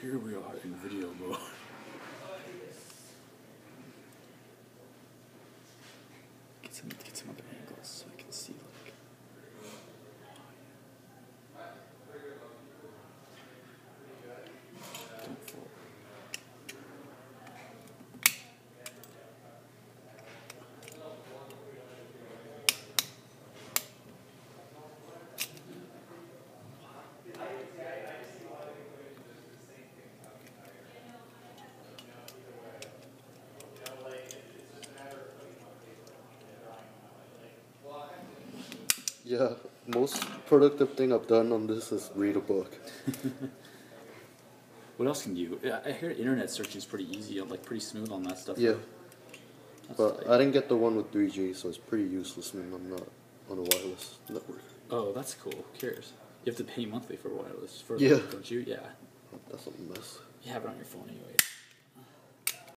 Here we are in video mode. Get some, get some other angles so I can see like. Don't fall. Yeah, most productive thing I've done on this is read a book. What else can you? I hear internet searching is pretty easy, like pretty smooth on that stuff. Yeah, That's but tight. I didn't get the one with 3G, so it's pretty useless when I'm not on a wireless network. Oh, that's cool. Who cares? You have to pay monthly for wireless for Yeah. don't you? Yeah. That's a mess. You have it on your phone anyways.